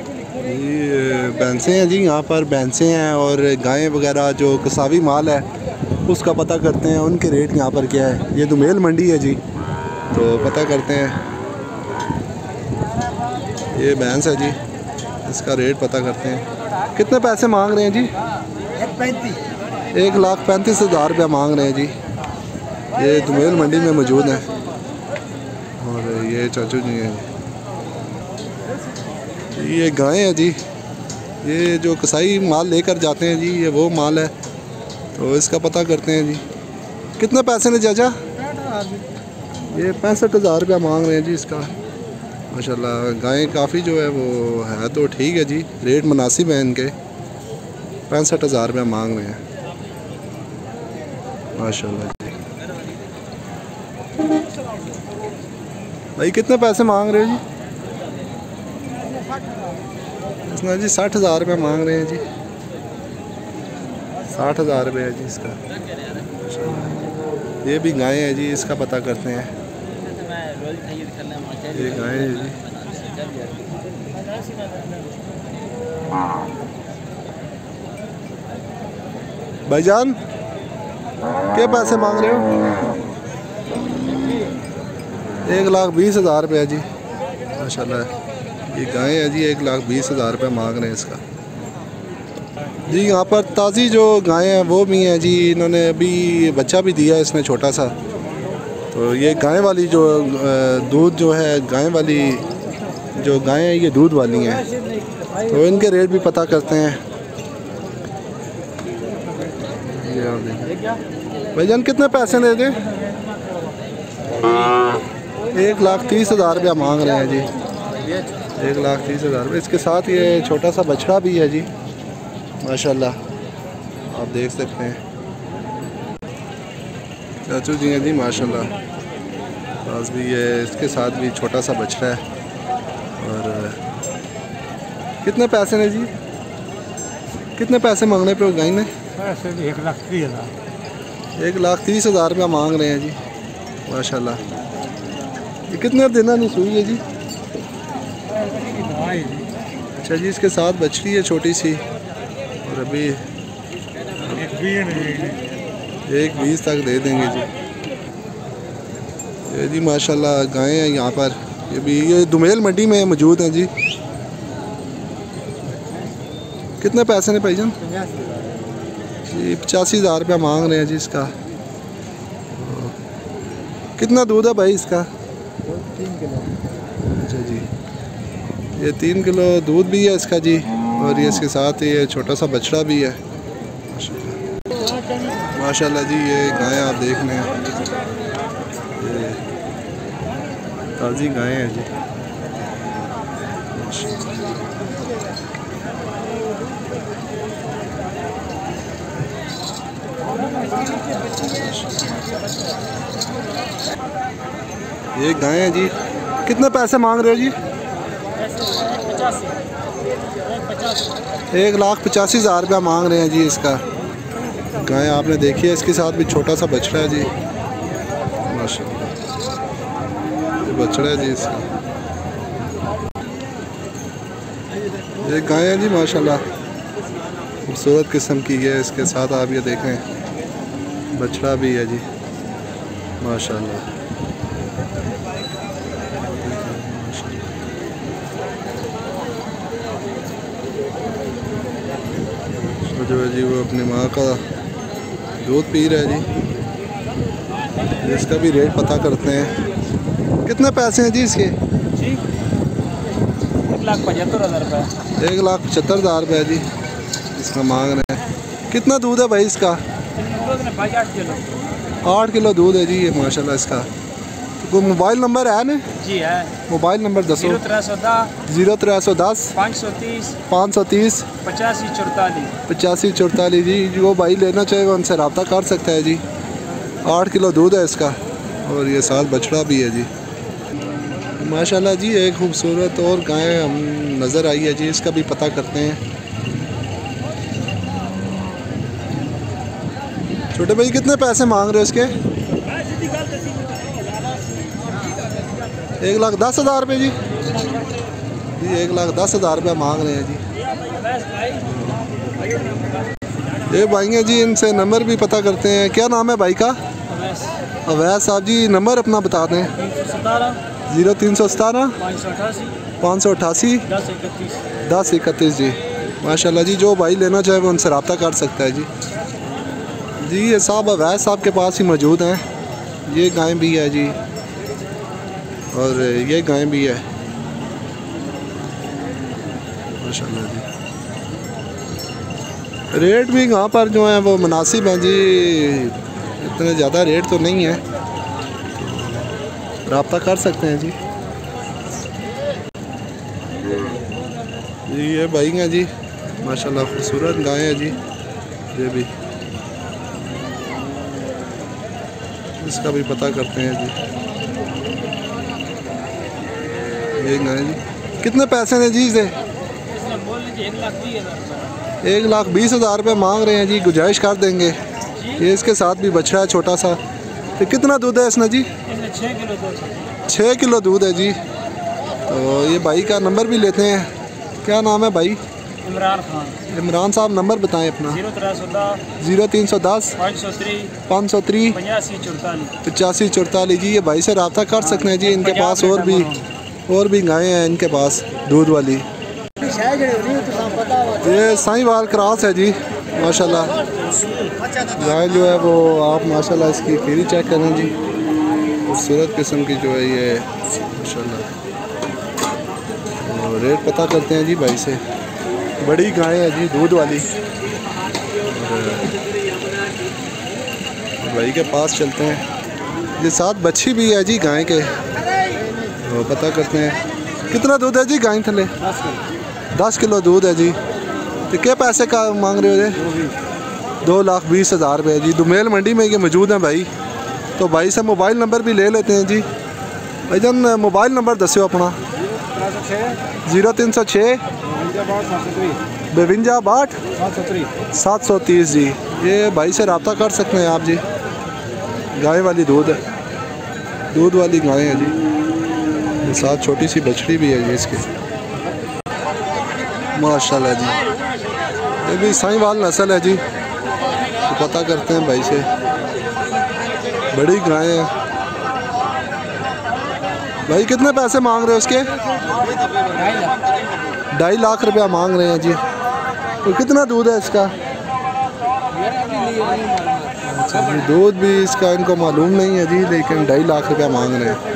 ये भैंसें हैं जी यहाँ पर भैंसें हैं और गायें वगैरह जो कसावी माल है उसका पता करते हैं उनके रेट यहाँ पर क्या है। ये दुमेल मंडी है जी तो पता करते हैं। ये भैंस है जी इसका रेट पता करते हैं। कितने पैसे मांग रहे हैं जी? एक लाख पैंतीस हज़ार रुपया मांग रहे हैं जी। ये दुमेल मंडी में मौजूद है। और ये चाचू जी हैं। ये गाय है जी। ये जो कसाई माल लेकर जाते हैं जी, ये वो माल है। तो इसका पता करते हैं जी। कितने पैसे ने चाचा? ये पैंसठ हज़ार रुपया मांग रहे हैं जी इसका। माशाल्लाह, गायें काफ़ी जो है वो है तो ठीक है जी। रेट मुनासिब है इनके। पैंसठ हज़ार रुपया मांग रहे हैं। माशाल्लाह भाई, कितने पैसे मांग रहे हो जी? इसमें जी, साठ हज़ार रुपये मांग रहे हैं जी। साठ हज़ार रुपये है जी इसका। ये भी गाय है जी, इसका पता करते हैं। ये गाय है जी। भाईजान, क्या पैसे मांग रहे हो? एक लाख बीस हज़ार रुपया जी। माशाल्लाह। ये गाय है जी, एक लाख बीस हज़ार रुपया मांग रहे हैं इसका। जी, यहाँ पर ताज़ी जो गाय हैं, वो भी हैं जी, इन्होंने अभी बच्चा भी दिया इसने छोटा सा। तो ये गाय वाली जो दूध जो है, गाय वाली जो गायें हैं, ये दूध वाली हैं। तो इनके रेट भी पता करते हैं। देखिए भाईजान, कितने पैसे दे दें? एक लाख तीस हज़ार रुपया मांग रहे हैं जी। एक लाख तीस हज़ार रुपये इसके साथ ये छोटा सा बछड़ा भी है जी। माशाल्लाह। आप देख सकते हैं। चाचू जी हैं जी माशाल्लाह। पास भी ये इसके साथ भी छोटा सा बछड़ा है। और कितने पैसे ने जी? कितने पैसे मांगने पे गाय ने? एक लाख तीस हज़ार। एक लाख तीस हज़ार रुपया मांग रहे हैं जी। माशाल्लाह। ये कितने दिना नहीं सुई है जी? अच्छा जी इसके साथ बछड़ी है छोटी सी। और अभी एक बीस तक दे देंगे जी। ये जी माशाल्लाह गायें हैं यहाँ पर। ये भी, ये दुमेल मंडी में मौजूद हैं जी। कितने पैसे ने भाईजान? जी, पचासी हज़ार रुपया मांग रहे हैं जी इसका। कितना दूध है भाई इसका? तीन किलो। ये तीन किलो दूध भी है इसका जी, और ये इसके साथ ये छोटा सा बछड़ा भी है। माशाल्लाह जी, ये गाय आप देख लें ये ताज़ी गाय हैं जी। ये गाय हैं जी। कितने पैसे मांग रहे हो जी? एक लाख पचासी हज़ार रुपया मांग रहे हैं जी इसका। गाय आपने देखी है, इसके साथ भी छोटा सा बछड़ा है जी। माशा बछड़ा है जी इसका। ये गाय है जी, माशाल्लाह। खूबसूरत किस्म की है, इसके साथ आप ये देखें। बछड़ा भी है जी, माशाल्लाह। जो है जी वो अपनी माँ का दूध पी रहा है जी। इसका भी रेट पता करते हैं। कितने पैसे हैं जी इसके? जी। एक लाख पचहत्तर हज़ार रुपये एक लाख पचहत्तर हज़ार रुपया जी। इसका मांग रहे हैं। कितना दूध है भाई इसका? आठ किलो। आठ किलो दूध है जी ये माशाल्लाह इसका। कोई मोबाइल नंबर है ना? जी है। मोबाइल नंबर दसो। ज़ीरो त्रै सौ दस। ज़ीरो त्रै सौ दस। पाँच सौ तीस। पाँच सौ तीस। पचासी चौतालीस पचासी चौतालीस जी। जो भाई लेना चाहेगा उनसे रब्ता कर सकता है जी। आठ किलो दूध है इसका। और ये साथ बछड़ा भी है जी। माशाल्लाह जी एक खूबसूरत और गाय हम नज़र आई है जी। इसका भी पता करते हैं। छोटे भाई कितने पैसे मांग रहे हो इसके? एक लाख दस हज़ार रुपये जी। जी एक लाख दस हज़ार रुपया मांग रहे हैं जी। ये भाई हैं जी इनसे नंबर भी पता करते हैं। क्या नाम है भाई का? अवैस। साहब जी नंबर अपना बता दें। ज़ीरो तीन सौ सतारह पाँच सौ अठासी पाँच सौ अठासी दस इकतीस जी। माशाल्लाह जी जो भाई लेना चाहे वो उनसे रब्ता कर सकता है जी। जी ये साहब अवैस साहब के पास ही मौजूद हैं। ये गाय भी है जी। और ये गाय भी है। माशाल्लाह जी। रेट भी यहाँ पर जो है वो मुनासिब हैं जी। इतने ज़्यादा रेट तो नहीं है। रब्ता कर सकते हैं जी। जी ये भाई हैं जी। माशाल्लाह खूबसूरत गाय है जी। ये भी। इसका भी पता करते हैं जी। गाय जी। कितने पैसे ने जी इसे? इसने बोल लीजिए एक लाख बीस हज़ार एक लाख बीस हज़ार रुपये मांग रहे हैं जी गुजारिश कर देंगे। ये इसके साथ भी बछड़ा है छोटा सा। तो कितना दूध है इसने जी? छः किलो दूध है जी। तो ये भाई का नंबर भी लेते हैं। क्या नाम है भाई? इमरान खान। इमरान साहब नंबर बताएँ अपना। ज़ीरो तीन सौ दस। पाँच सौ त्री पचासी चौतालीस। जी ये भाई से रब्ता कर सकते हैं जी इनके पास और भी। और भी गायें हैं इनके पास, दूध वाली। ये साईवाल क्रॉस है जी, माशाल्लाह। गाय जो है वो आप माशाल्लाह इसकी फेरी चेक करें जी। खूबसूरत किस्म की जो है ये, माशाल्लाह। तो रेट पता करते हैं जी भाई से। बड़ी गाय है जी, दूध वाली। और भाई के पास चलते हैं। ये साथ बच्ची भी है जी गाय के। वो पता करते हैं। कितना दूध है जी गाय थले? दस किलो दूध है जी। तो क्या पैसे का मांग रहे हो जी दो लाख बीस हज़ार रुपये जी। दुमेल मंडी में ये मौजूद हैं भाई। तो भाई से मोबाइल नंबर भी ले लेते हैं जी। भाई जान, मोबाइल नंबर दस्यो अपना। ज़ीरो तीन सौ छः, बवंजा बाट सात सौ तीस जी। ये भाई से रब्ता कर सकते हैं आप जी। गाय वाली दूध है। दूध वाली गाय है जी। साथ छोटी सी बछड़ी भी है जी इसकी। माशाल्लाह जी। ये भी साईवाल नस्ल है जी। तो पता करते हैं भाई से। बड़ी गाय है। भाई कितने पैसे मांग रहे हो उसके ढाई लाख रुपया मांग रहे हैं जी। तो कितना दूध है इसका? अच्छा दूध भी इसका इनको मालूम नहीं है जी, लेकिन ढाई लाख रुपया मांग रहे हैं।